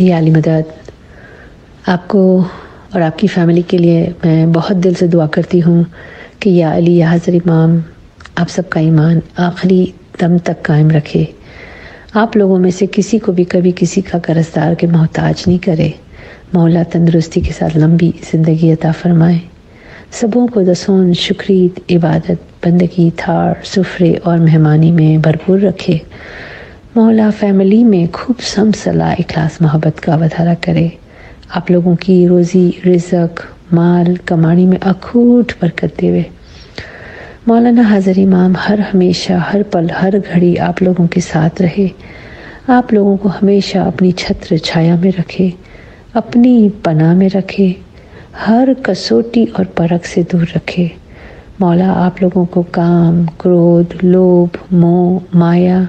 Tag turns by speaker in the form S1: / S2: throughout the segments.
S1: या अली मदद। आपको और आपकी फ़ैमिली के लिए मैं बहुत दिल से दुआ करती हूँ कि या अली, या हज़र इमाम, आप सबका ईमान आखिरी दम तक कायम रखे। आप लोगों में से किसी को भी कभी किसी का करजदार के मोहताज नहीं करे। मौला तंदरुस्ती के साथ लंबी ज़िंदगी अता फरमाए। सबों को दसों शुक्रीद, इबादत, बंदगी, थार, सुफरे और मेहमानी में भरपूर रखे। मौला फैमिली में खूब सम सलाह इखलास मोहब्बत का वधारा करे। आप लोगों की रोज़ी रिजक माल कमाणी में अखूट बरकत देवे। मौलाना हाजिर इमाम हर हमेशा, हर पल, हर घड़ी आप लोगों के साथ रहे। आप लोगों को हमेशा अपनी छत्र छाया में रखे, अपनी पना में रखे, हर कसौटी और परख से दूर रखे। मौला आप लोगों को काम, क्रोध, लोभ, मोह, माया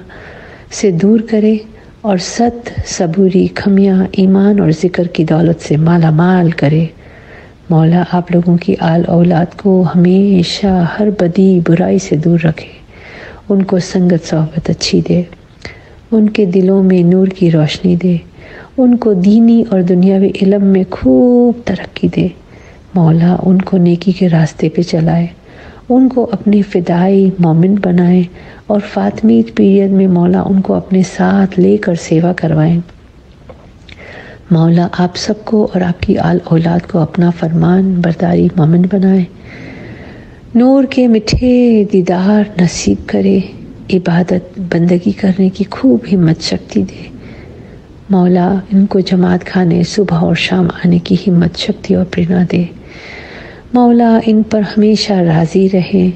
S1: से दूर करे और सत सबूरी, खमिया, ईमान और ज़िक्र की दौलत से माला माल करे। मौला, आप लोगों की आल औलाद को हमेशा हर बदी बुराई से दूर रखे। उनको संगत सोहबत अच्छी दे। उनके दिलों में नूर की रोशनी दे। उनको दीनी और दुनियावी इलम में खूब तरक्की दे। मौला, उनको नेकी के रास्ते पे चलाए। उनको अपनी फ़िदाई मोमिन बनाए और फातमीद पीरियड में मौला उनको अपने साथ लेकर सेवा करवाएँ। मौला आप सबको और आपकी आल औलाद को अपना फरमान बरदारी मोमिन बनाए। नूर के मिठे दीदार नसीब करे, इबादत बंदगी करने की खूब हिम्मत शक्ति दे। मौला इनको जमात खाने सुबह और शाम आने की हिम्मत, शक्ति और प्रेरणा दे। मौला इन पर हमेशा राज़ी रहे,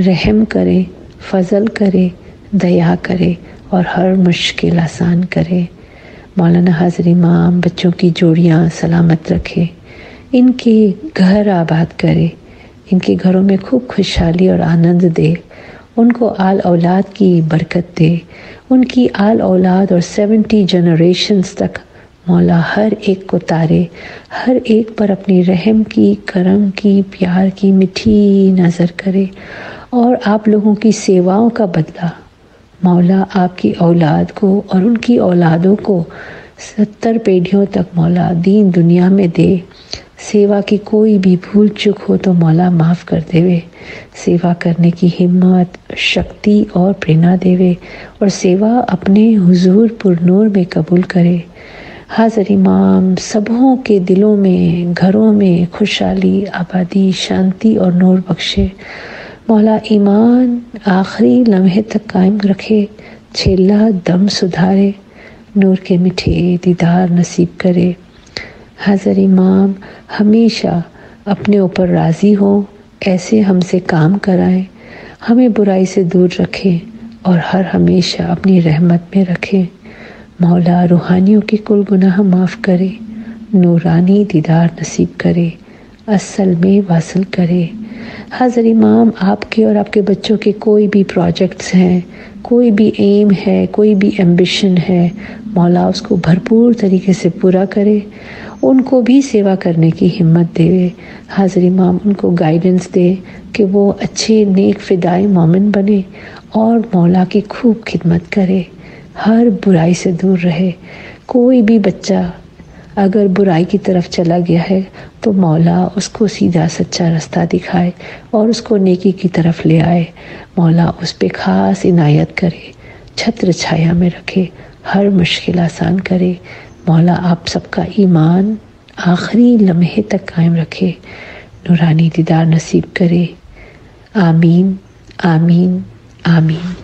S1: रहम करे, फजल करे, दया करे और हर मुश्किल आसान करे। मौलाना हाजिर इमाम बच्चों की जोड़ियाँ सलामत रखे, इनके घर आबाद करे, इनके घरों में खूब खुशहाली और आनंद दे, उनको आल औलाद की बरकत दे। उनकी आल औलाद और सेवेंटी जनरेशन्स तक मौला, हर एक को तारे, हर एक पर अपनी रहम की, करम की, प्यार की मीठी नज़र करे। और आप लोगों की सेवाओं का बदला। मौला आपकी औलाद को और उनकी औलादों को सत्तर पीढ़ियों तक मौला दीन दुनिया में दे। सेवा की कोई भी भूल चुक हो तो मौला माफ़ कर देवे। सेवा करने की हिम्मत, शक्ति और प्रेरणा देवे। और सेवा अपने हुजूर पुरनूर में कबूल करे। हाजर इमाम, सबों के दिलों में, घरों में खुशहाली, आबादी, शांति और नूर बख्शे। मौला ईमान आखिरी लम्हे तक कायम रखे, छेला दम सुधारे, नूर के मिठे दीदार नसीब करे। हाजर इमाम हमेशा अपने ऊपर राज़ी हो, ऐसे हमसे काम कराएँ, हमें बुराई से दूर रखें और हर हमेशा अपनी रहमत में रखें। मौला रूहानियों के कुल गुनाह माफ़ करे, नूरानी दीदार नसीब करे, असल में वासिल करे। हाजर इमाम, आपके और आपके बच्चों के कोई भी प्रोजेक्ट्स हैं, कोई भी एम है, कोई भी एम्बिशन है, मौला उसको भरपूर तरीके से पूरा करे, उनको भी सेवा करने की हिम्मत देवे हाजर इमाम, उनको गाइडेंस दे कि वो अच्छे, नेक फ़िदाई मोमिन बने और मौला की खूब खिदमत करे। हर बुराई से दूर रहे। कोई भी बच्चा अगर बुराई की तरफ़ चला गया है तो मौला उसको सीधा सच्चा रास्ता दिखाए और उसको नेकी की तरफ़ ले आए। मौला उस पर ख़ास इनायत करे, छत्र छाया में रखे, हर मुश्किल आसान करे। मौला आप सबका ईमान आखिरी लम्हे तक कायम रखे, नूरानी दीदार नसीब करे। आमीन आमीन आमीन।